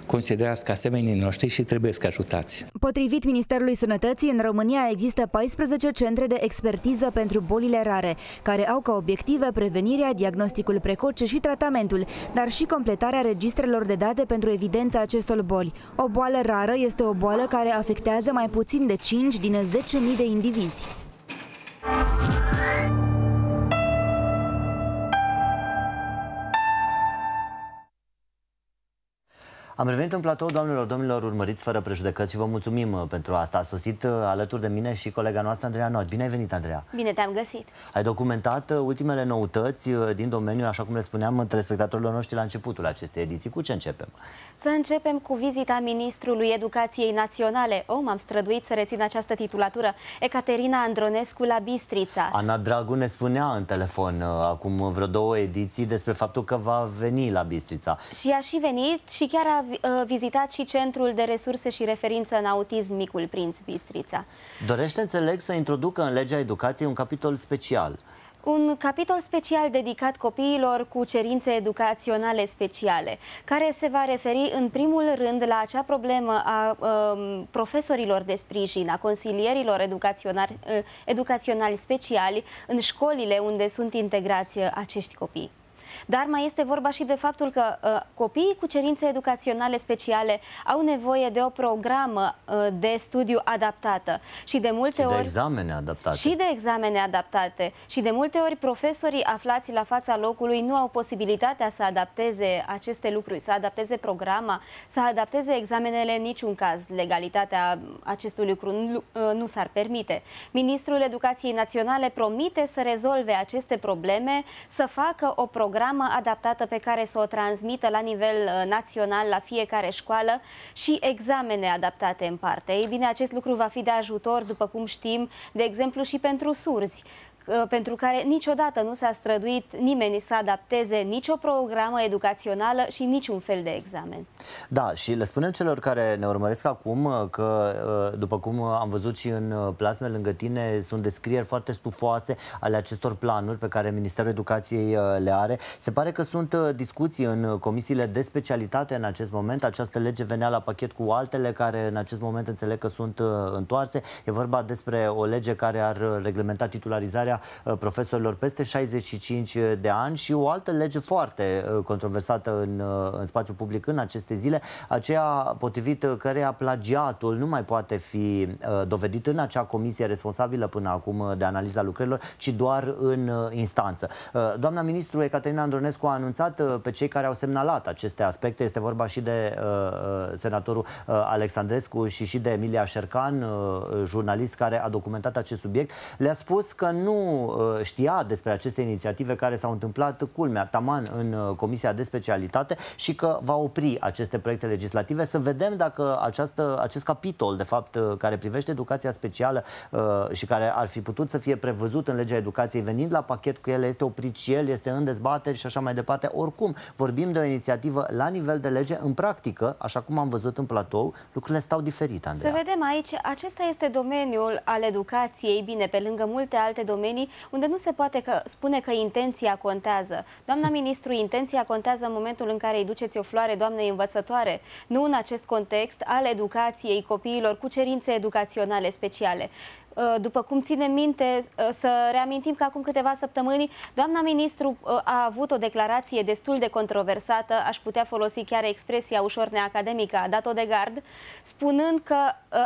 considerați ca asemenii noștri și trebuie ajutați. Potrivit Ministerului Sănătății, în România există 14 centre de expertiză pentru bolile rare, care au ca obiective prevenirea, diagnosticul precoce și tratamentul, dar și completarea registrelor de date pentru evidența acestor boli. O boală rară este o boală care afectează mai puțin de 5 din 10.000 de indivizi. Am revenit în platou, doamnelor, domnilor, urmăriți fără prejudecăți și vă mulțumim uh, pentru asta. A sosit uh, alături de mine și colega noastră, Andreea Not. Bine ai venit, Andreea! Bine te-am găsit! Ai documentat uh, ultimele noutăți din domeniu, așa cum le spuneam telespectatorilor noștri la începutul acestei ediții. Cu ce începem? Să începem cu vizita Ministrului Educației Naționale. O, m-am străduit să rețin această titulatură. Ecaterina Andronescu la Bistrița. Ana Dragu ne spunea în telefon acum vreo două ediții despre faptul că va veni la Bistrița. Și a și venit și chiar a Uh, vizitat și Centrul de Resurse și Referință în Autism Micul Prinț Bistrița. Dorește, înțeleg, să introducă în legea educației un capitol special. Un capitol special dedicat copiilor cu cerințe educaționale speciale, care se va referi în primul rând la acea problemă a um, profesorilor de sprijin, a consilierilor educaționali, uh, educaționali speciali în școlile unde sunt integrați acești copii. Dar mai este vorba și de faptul că uh, copiii cu cerințe educaționale speciale au nevoie de o programă uh, de studiu adaptată și de multe și ori... de examene adaptate. Și de examene adaptate. Și de multe ori profesorii aflați la fața locului nu au posibilitatea să adapteze aceste lucruri, să adapteze programa, să adapteze examenele în niciun caz. Legalitatea acestui lucru nu, uh, nu s-ar permite. Ministrul Educației Naționale promite să rezolve aceste probleme, să facă o programă programă adaptată pe care să o transmită la nivel uh, național la fiecare școală și examene adaptate în parte. Ei bine, acest lucru va fi de ajutor, după cum știm, de exemplu și pentru surzi. Uh, pentru care niciodată nu s-a străduit nimeni să adapteze nicio programă educațională și niciun fel de examen. Da, și le spunem celor care ne urmăresc acum uh, că, uh, după cum am văzut și în plasme lângă tine, sunt descrieri foarte stufoase ale acestor planuri pe care Ministerul Educației le are. Se pare că sunt discuții în comisiile de specialitate în acest moment. Această lege venea la pachet cu altele care în acest moment înțeleg că sunt întoarse. E vorba despre o lege care ar reglementa titularizarea formarea uh, profesorilor peste 65 de ani și o altă lege foarte uh, controversată în, uh, în spațiu public în aceste zile, aceea potrivit căreia plagiatul nu mai poate fi dovedit în acea comisie responsabilă până acum de analiza lucrărilor, ci doar în instanță. Doamna ministru Ecaterina Andronescu a anunțat pe cei care au semnalat aceste aspecte, este vorba și de senatorul Alexandrescu și și de Emilia Șercan, jurnalist care a documentat acest subiect, le-a spus că nu nu știa despre aceste inițiative care s-au întâmplat culmea, taman în Comisia de Specialitate și că va opri aceste proiecte legislative. Să vedem dacă această, acest capitol, de fapt, care privește educația specială și care ar fi putut să fie prevăzut în legea educației, venind la pachet cu ele, este oprit și el, este în dezbateri și așa mai departe. Oricum, vorbim de o inițiativă la nivel de lege. În practică, așa cum am văzut în platou, lucrurile stau diferite, Andreea. Să vedem aici, acesta este domeniul al educației, bine, pe lângă multe alte domenii, unde nu se poate că, spune că intenția contează. Doamna ministru, intenția contează în momentul în care îi duceți o floare doamnei învățătoare, nu în acest context al educației copiilor cu cerințe educaționale speciale. Uh, după cum ține minte, uh, să reamintim că acum câteva săptămâni doamna ministru uh, a avut o declarație destul de controversată, aș putea folosi chiar expresia ușor neacademică, a dat-o de gard, spunând că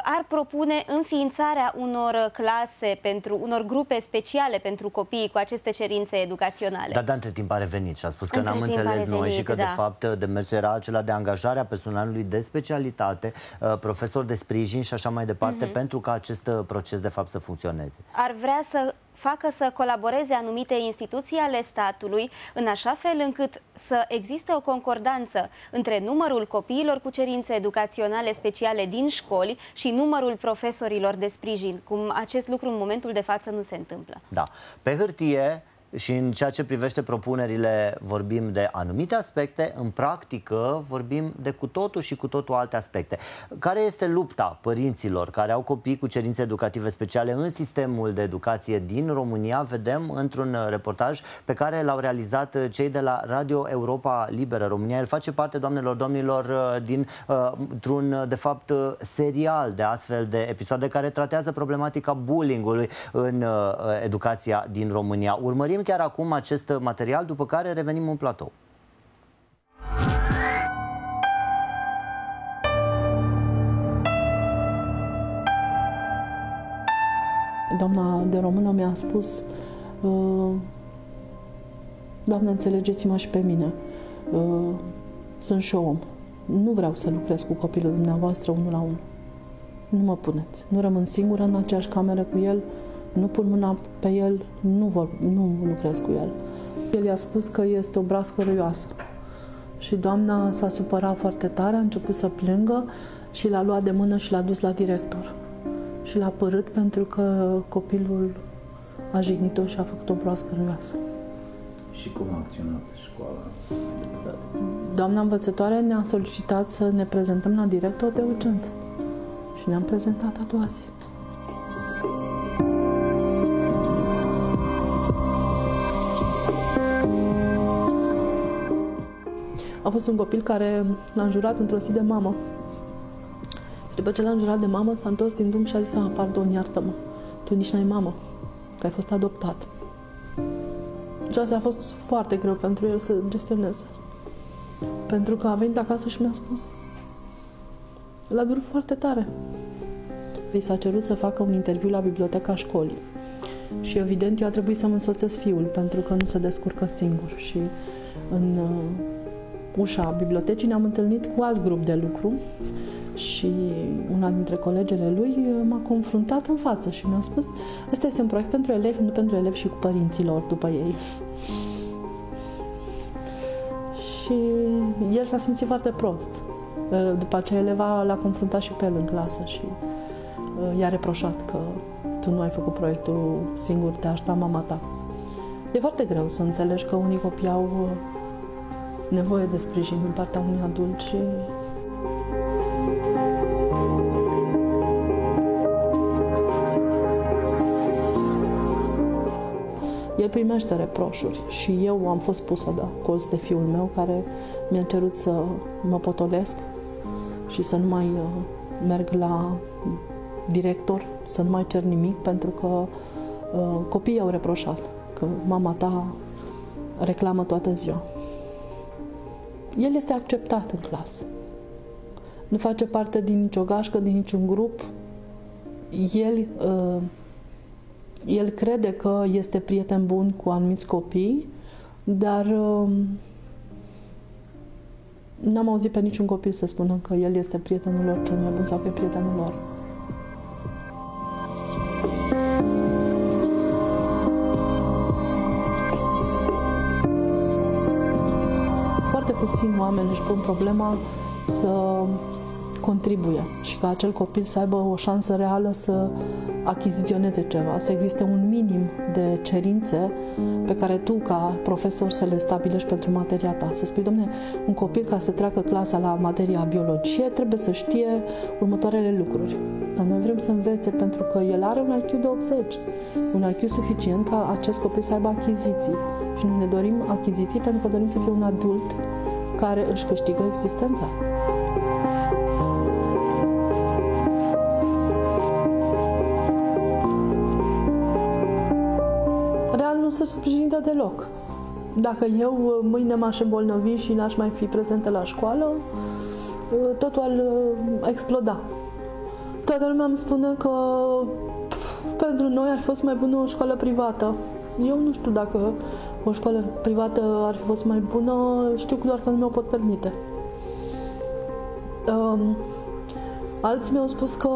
ar propune înființarea unor clase, pentru unor grupe speciale pentru copii cu aceste cerințe educaționale. Dar, dar între timp a revenit și a spus că n-am înțeles noi și că, da. de fapt, demersul era acela de angajare a personalului de specialitate, profesor de sprijin și așa mai departe, uh-huh. pentru ca acest proces de fapt fapt să funcționeze. Ar vrea să facă să colaboreze anumite instituții ale statului în așa fel încât să existe o concordanță între numărul copiilor cu cerințe educaționale speciale din școli și numărul profesorilor de sprijin, cum acest lucru în momentul de față nu se întâmplă. Da. Pe hârtie, și în ceea ce privește propunerile vorbim de anumite aspecte, în practică vorbim de cu totul și cu totul alte aspecte. Care este lupta părinților care au copii cu cerințe educative speciale în sistemul de educație din România? Vedem într-un reportaj pe care l-au realizat cei de la Radio Europa Liberă România. El face parte, doamnelor, domnilor, dintr-un, de fapt, serial de astfel de episoade care tratează problematica bullyingului în educația din România. Urmărim Urmărim chiar acum acest material, după care revenim în platou. Doamna de română mi-a spus uh, Doamne, înțelegeți-mă și pe mine. Uh, sunt și om. Nu vreau să lucrez cu copilul dumneavoastră unul la unul. Nu mă puneți. Nu rămân singură în aceeași cameră cu el nu pun mâna pe el, nu, vor, nu lucrez cu el. El i-a spus că este o brască râioasă. Și doamna s-a supărat foarte tare, a început să plângă și l-a luat de mână și l-a dus la director. Și l-a părât pentru că copilul a jignit-o și a făcut o broască râioasă. Și cum a acționat școala? Doamna învățătoare ne-a solicitat să ne prezentăm la director de urgență. Și ne-am prezentat a doua zi. A fost un copil care l-a înjurat într-o zi de mamă. Și după ce l-a înjurat de mamă, s-a întors din drum și a zis, ah, pardon, iartă-mă, tu nici n-ai mamă, că ai fost adoptat. Și asta a fost foarte greu pentru el să gestioneze. Pentru că a venit acasă și mi-a spus, l-a durut foarte tare. I s-a cerut să facă un interviu la biblioteca școlii. Și evident eu a trebuit să-mi însoțesc fiul, pentru că nu se descurcă singur. Și în ușa bibliotecii ne-am întâlnit cu alt grup de lucru și una dintre colegele lui m-a confruntat în față și mi-a spus ăsta este un proiect pentru elevi, nu pentru elevi și cu părinților după ei. Și el s-a simțit foarte prost. După aceea eleva l-a confruntat și pe el în clasă și uh, i-a reproșat că tu nu ai făcut proiectul singur, te aștepta mama ta. E foarte greu să înțelegi că unii copii au uh, nevoie de sprijin din partea unui adult și El primește reproșuri și eu am fost pusă de colț de fiul meu care mi-a cerut să mă potolesc și să nu mai uh, merg la director, să nu mai cer nimic pentru că uh, copiii au reproșat că mama ta reclamă toată ziua el este acceptat în clasă. Nu face parte din nicio gașcă, din niciun grup. El, uh, el crede că este prieten bun cu anumiți copii, dar uh, n-am auzit pe niciun copil să spună că el este prietenul lor cel mai bun sau că e prietenul lor. Oameni își pun problema să contribuie și ca acel copil să aibă o șansă reală să achiziționeze ceva, să existe un minim de cerințe pe care tu, ca profesor, să le stabilești pentru materia ta. Să spui, domne, un copil ca să treacă clasa la materia biologie trebuie să știe următoarele lucruri. Dar noi vrem să învețe pentru că el are un IQ de 80, un IQ suficient ca acest copil să aibă achiziții. Și noi ne dorim achiziții pentru că dorim să fie un adult care își câștigă existența. nu sunt sprijinită deloc. Dacă eu uh, mâine m-aș îmbolnăvi și n-aș mai fi prezentă la școală, uh, totul ar uh, exploda. Toată lumea îmi spune că pentru noi ar fi fost mai bună o școală privată. Eu nu știu dacă o școală privată ar fi fost mai bună, știu doar că nu mi-o pot permite. Um, alții mi-au spus că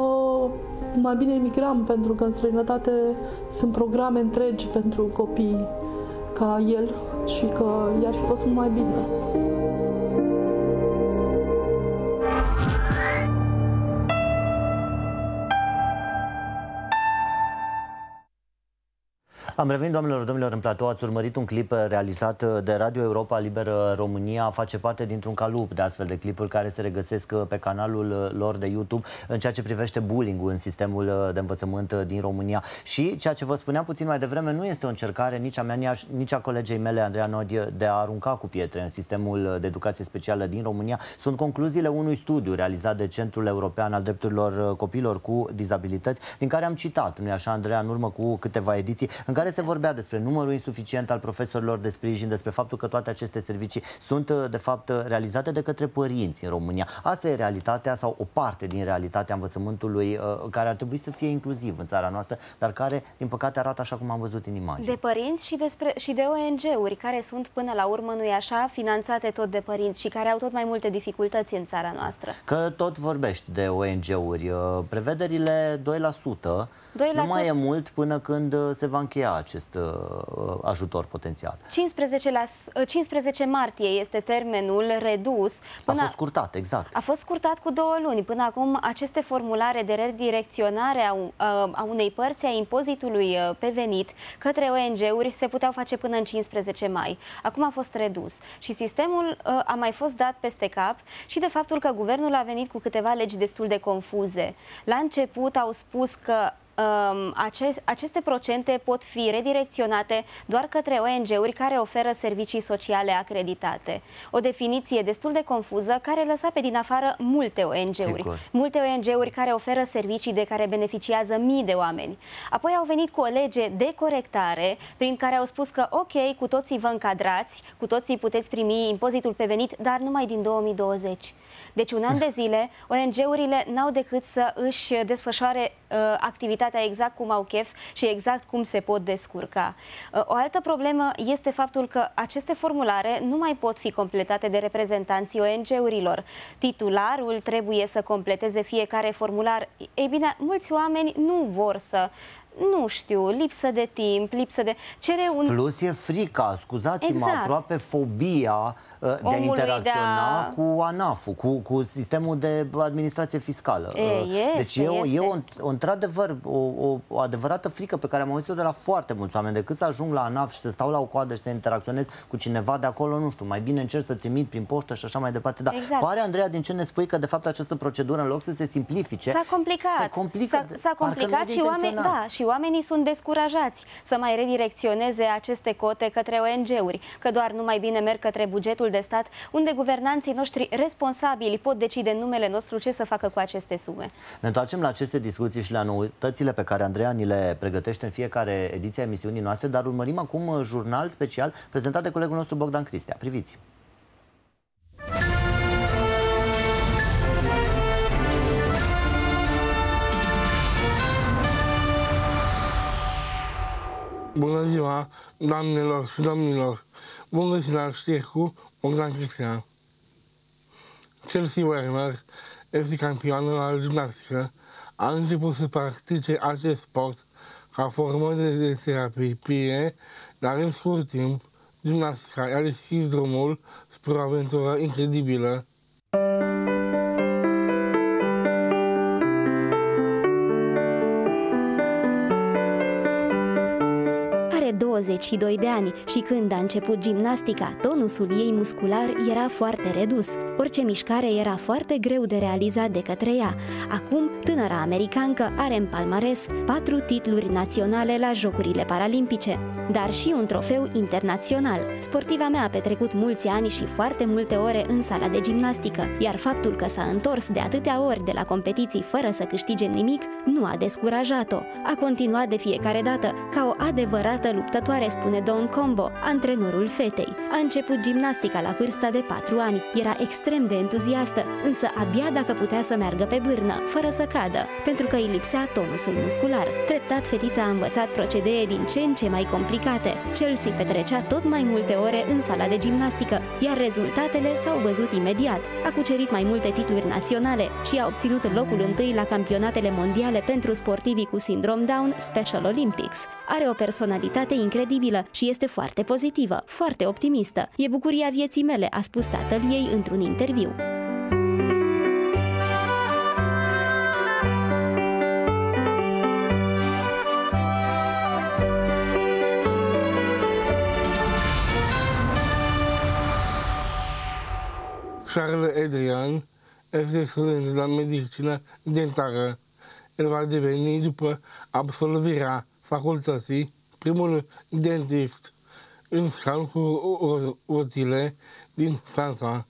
mai bine emigram, pentru că în străinătate sunt programe întregi pentru copii ca el și că i-ar fi fost mai bine. Am revenit, doamnelor, domnilor, în platou. Ați urmărit un clip realizat de Radio Europa Liberă România. Face parte dintr-un calup de astfel de clipuri care se regăsesc pe canalul lor de YouTube în ceea ce privește bullying în sistemul de învățământ din România. Și ceea ce vă spuneam puțin mai devreme nu este o încercare nici a mea, nici a colegei mele, Andreea Nodi, de a arunca cu pietre în sistemul de educație specială din România. Sunt concluziile unui studiu realizat de Centrul European al Drepturilor Copilor cu Dizabilități, din care am citat, nu-i așa, Andreea, în urmă cu câteva ediții, în care care se vorbea despre numărul insuficient al profesorilor de sprijin, despre faptul că toate aceste servicii sunt uh, de fapt uh, realizate de către părinți în România. Asta e realitatea sau o parte din realitatea învățământului uh, care ar trebui să fie inclusiv în țara noastră, dar care, din păcate, arată așa cum am văzut în imagine. De părinți și, despre, și de ONG-uri care sunt până la urmă, nu așa, finanțate tot de părinți și care au tot mai multe dificultăți în țara noastră. Că tot vorbești de ONG-uri. Prevederile 2%, 2%. nu mai e mult până când se va încheia acest uh, ajutor potențial. 15, la, 15 uh, martie este termenul redus. Până, a fost scurtat, exact. A fost scurtat cu două luni. Până acum, aceste formulare de redirecționare a, a, uh, a unei părți a impozitului uh, pe venit către ONG-uri se puteau face până în 15 mai. Acum a fost redus și sistemul a, a mai fost dat peste cap și de faptul că guvernul a venit cu câteva legi destul de confuze. La început au spus că um, acest, aceste procente pot fi redirecționate doar către ONG-uri care oferă servicii sociale acreditate. O definiție destul de confuză care lăsa pe din afară multe ONG-uri. Multe ONG-uri care oferă servicii de care beneficiază mii de oameni. Apoi au venit cu o lege de corectare prin care au spus că ok, cu toții vă încadrați, cu toții puteți primi impozitul pe venit, dar numai din 2020. Deci un an de zile, ONG-urile n-au decât să își desfășoare uh, activitatea exact cum au chef și exact cum se pot descurca. Uh, o altă problemă este faptul că aceste formulare nu mai pot fi completate de reprezentanții ONG-urilor. Titularul trebuie să completeze fiecare formular. Ei bine, mulți oameni nu vor să nu știu, lipsă de timp, lipsă de... Cere un... Plus e frica, scuzați-mă, exact. aproape fobia Uh, de a interacționa de a... cu ANAF, cu, cu sistemul de administrație fiscală. E, uh, este, deci e, o, e o, o, într-adevăr o, o, o adevărată frică pe care am auzit-o de la foarte mulți oameni. Decât să ajung la ANAF și să stau la o coadă și să interacționez cu cineva de acolo, nu știu, mai bine încerc să trimit prin poștă și așa mai departe. Dar exact. pare, Andreea, din ce ne spui că de fapt această procedură, în loc să se simplifice, s-a complicat. Se complică, s-a complicat și, oameni, da, și oamenii sunt descurajați să mai redirecționeze aceste cote către ONG-uri, că doar nu mai bine merg către bugetul de stat, unde guvernanții noștri responsabili pot decide în numele nostru ce să facă cu aceste sume. Ne întoarcem la aceste discuții și la noutățile pe care Andreea ni le pregătește în fiecare ediție a emisiunii noastre, dar urmărim acum un jurnal special prezentat de colegul nostru Bogdan Cristea. Priviți! Bună ziua, doamnelor și domnilor! Bun găsit la știri cu Bogdan Cristian. Chelsea Werner este campioană la gimnastică. A început să practice acest sport ca formă de terapie, dar în scurt timp gimnastica i-a deschis drumul spre o aventură incredibilă. 22 de ani și când a început gimnastica, tonusul ei muscular era foarte redus. Orice mișcare era foarte greu de realizat de către ea. Acum, tânăra americancă are în palmares patru titluri naționale la Jocurile Paralimpice, dar și un trofeu internațional. Sportiva mea a petrecut mulți ani și foarte multe ore în sala de gimnastică, iar faptul că s-a întors de atâtea ori de la competiții fără să câștige nimic nu a descurajat-o. A continuat de fiecare dată ca o adevărată luptătoare, spune Don Combo, antrenorul fetei. A început gimnastica la vârsta de 4 ani, era extrem de entuziastă, însă abia dacă putea să meargă pe bârnă, fără să cadă, pentru că îi lipsea tonusul muscular. Treptat, fetița a învățat procedee din ce în ce mai complicate. Chelsea petrecea tot mai multe ore în sala de gimnastică, iar rezultatele s-au văzut imediat. A cucerit mai multe titluri naționale și a obținut locul întâi la campionatele mondiale pentru sportivii cu sindrom Down Special Olympics. Are o personalitate incredibilă și este foarte pozitivă, foarte optimistă. E bucuria vieții mele, a spus tatăl ei într-un interviu. Charles Adrian este student la medicină dentară. El va deveni, după absolvirea facultății, primul dentist în scan cu rotile din Franța.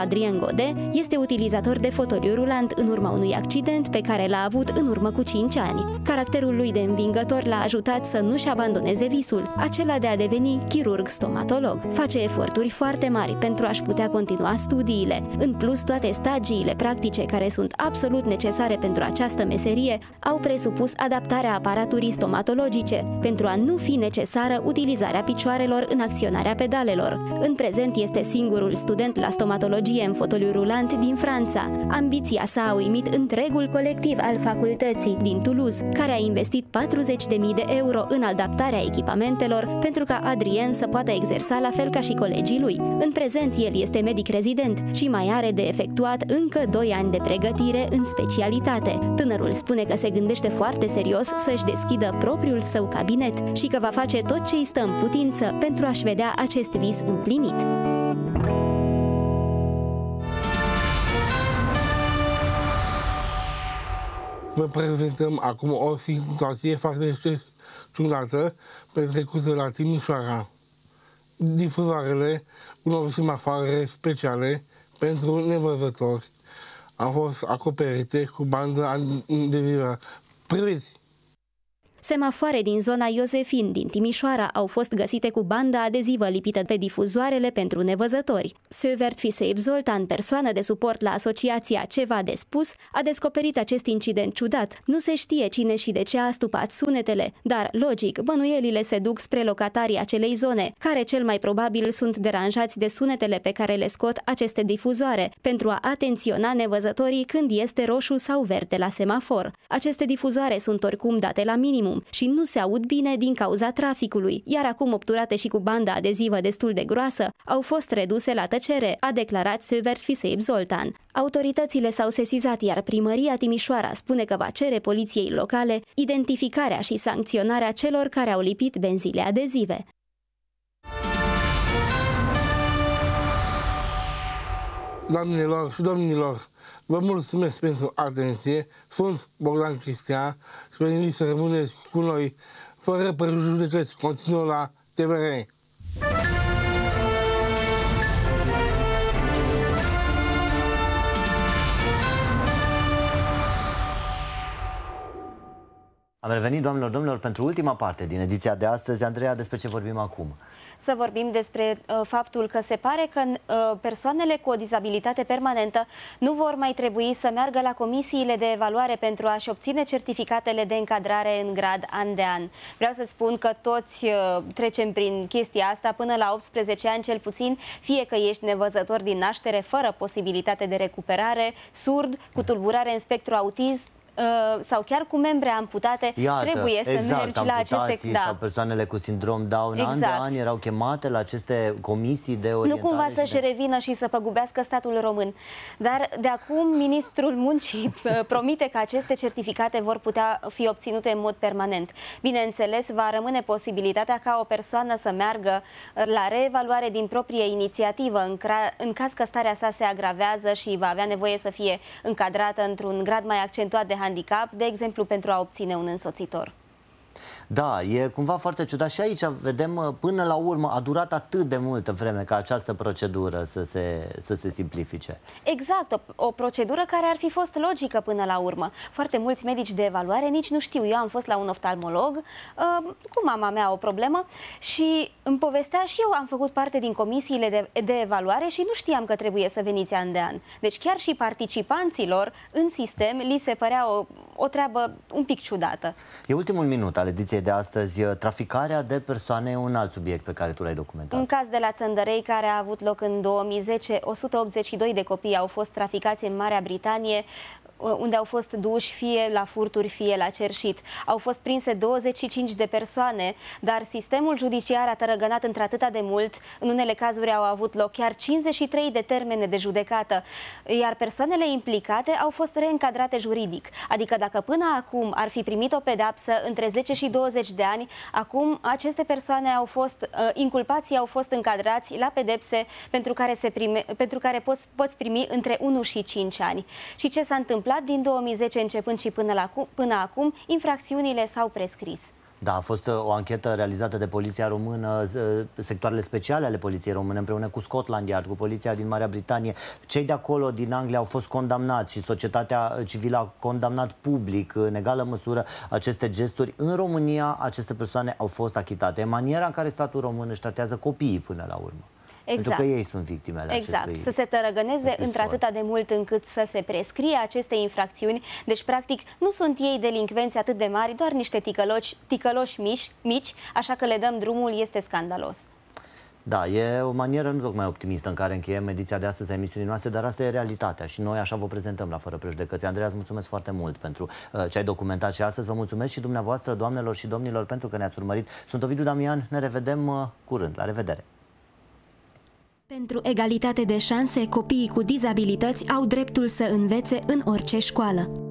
Charles Adrien Godet este utilizator de fotoliu rulant în urma unui accident pe care l-a avut în urmă cu 5 ani. Caracterul lui de învingător l-a ajutat să nu-și abandoneze visul, acela de a deveni chirurg stomatolog. Face eforturi foarte mari pentru a-și putea continua studiile. În plus, toate stagiile practice care sunt absolut necesare pentru această meserie au presupus adaptarea aparaturii stomatologice pentru a nu fi necesară utilizarea picioarelor în acționarea pedalelor. În prezent este singurul student la stomatologie în fotoliu rulant din Franța. Ambiția sa a uimit întregul colectiv al facultății din Toulouse, care a investit 40.000 de euro în adaptarea echipamentelor pentru ca Adrien să poată exersa la fel ca și colegii lui. În prezent, el este medic rezident și mai are de efectuat încă 2 ani de pregătire în specialitate. Tânărul spune că se gândește foarte serios să-și deschidă propriul său cabinet și că va face tot ce îi stă în putință pentru a-și vedea acest vis împlinit. Vă prezentăm acum o situație foarte ciudată petrecută la Timișoara. Difuzoarele unor semafoare speciale pentru nevăzători au fost acoperite cu bandă adezivă. Priviți! Semafoare din zona Iosefin din Timișoara au fost găsite cu banda adezivă lipită pe difuzoarele pentru nevăzători. Sövert Fiseib Zoltan, persoană de suport la asociația Ceva de Spus, a descoperit acest incident ciudat. Nu se știe cine și de ce a stupat sunetele, dar, logic, bănuielile se duc spre locatarii acelei zone, care cel mai probabil sunt deranjați de sunetele pe care le scot aceste difuzoare, pentru a atenționa nevăzătorii când este roșu sau verde la semafor. Aceste difuzoare sunt oricum date la minimum minimum și nu se aud bine din cauza traficului, iar acum obturate și cu banda adezivă destul de groasă, au fost reduse la tăcere, a declarat Söver Fiseib Zoltan. Autoritățile s-au sesizat, iar primăria Timișoara spune că va cere poliției locale identificarea și sancționarea celor care au lipit benzile adezive. Doamnelor și domnilor, vă mulțumesc pentru atenție. Sunt Bogdan Cristian și veniți să rămâneți cu noi fără prejudecăți. Continuă la TVR. Am revenit, doamnelor, domnilor, pentru ultima parte din ediția de astăzi. Andreea, despre ce vorbim acum? Să vorbim despre uh, faptul că se pare că uh, persoanele cu o dizabilitate permanentă nu vor mai trebui să meargă la comisiile de evaluare pentru a-și obține certificatele de încadrare în grad an de an. Vreau să spun că toți uh, trecem prin chestia asta până la 18 ani cel puțin, fie că ești nevăzător din naștere, fără posibilitate de recuperare, surd, cu tulburare în spectru autism, Uh, sau chiar cu membre amputate, Iată, trebuie să exact, mergi la aceste... Da. sau persoanele cu sindrom Down exact. an de Exact. an erau chemate la aceste comisii de orientare. Nu cumva să-și de... revină și să păgubească statul român. Dar de acum ministrul muncii uh, promite că aceste certificate vor putea fi obținute în mod permanent. Bineînțeles, va rămâne posibilitatea ca o persoană să meargă la reevaluare din proprie inițiativă în, în caz că starea sa se agravează și va avea nevoie să fie încadrată într-un grad mai accentuat de handicap, de exemplu pentru a obține un însoțitor. Da, e cumva foarte ciudat și aici vedem uh, până la urmă a durat atât de multă vreme ca această procedură să se, să se simplifice. Exact, o, o procedură care ar fi fost logică până la urmă. Foarte mulți medici de evaluare nici nu știu. Eu am fost la un oftalmolog uh, cu mama mea o problemă și îmi povestea și eu am făcut parte din comisiile de, de evaluare și nu știam că trebuie să veniți an de an. Deci chiar și participanților în sistem li se părea o, o treabă un pic ciudată. E ultimul minut al ediției de astăzi. Traficarea de persoane e un alt subiect pe care tu l-ai documentat. Un caz de la Țăndărei care a avut loc în 2010, 182 de copii au fost traficați în Marea Britanie. Uh, unde au fost duși fie la furturi, fie la cerșit. Au fost prinse 25 de persoane, dar sistemul judiciar a tărăgănat într-atâta de mult. În unele cazuri au avut loc chiar 53 de termene de judecată, iar persoanele implicate au fost reîncadrate juridic. Adică dacă până acum ar fi primit o pedapsă între 10 și 20 de ani, acum aceste persoane au fost, uh, inculpații au fost încadrați la pedepse pentru care, se prime, pentru care poți, poți primi între 1 și 5 ani. Și ce s-a întâmplat? Întâmplat din 2010 începând și până, la, până acum, infracțiunile s-au prescris. Da, a fost uh, o anchetă realizată de Poliția Română, uh, sectoarele speciale ale Poliției Române, împreună cu Scotland Yard, cu Poliția din Marea Britanie. Cei de acolo, din Anglia, au fost condamnați și societatea civilă a condamnat public, în egală măsură, aceste gesturi. În România, aceste persoane au fost achitate. E maniera în care statul român își tratează copiii până la urmă. Exact. Pentru că ei sunt victimele Exact, acestui să se tărăgăneze într-atâta de mult încât să se prescrie aceste infracțiuni. Deci, practic, nu sunt ei delinvenți atât de mari, doar niște ticăloși, ticăloși mici, mici, așa că le dăm drumul, este scandalos. Da, e o manieră nu tocmai optimistă în care încheiem ediția de astăzi a emisiunii noastre, dar asta e realitatea și noi așa vă prezentăm la Fără Prejudecăți. Andreea, îți mulțumesc foarte mult pentru uh, ce ai documentat și astăzi. Vă mulțumesc și dumneavoastră, doamnelor și domnilor, pentru că ne-ați urmărit. Sunt Ovidiu Damian, ne revedem uh, curând. La revedere! Pentru egalitate de șanse, copiii cu dizabilități au dreptul să învețe în orice școală.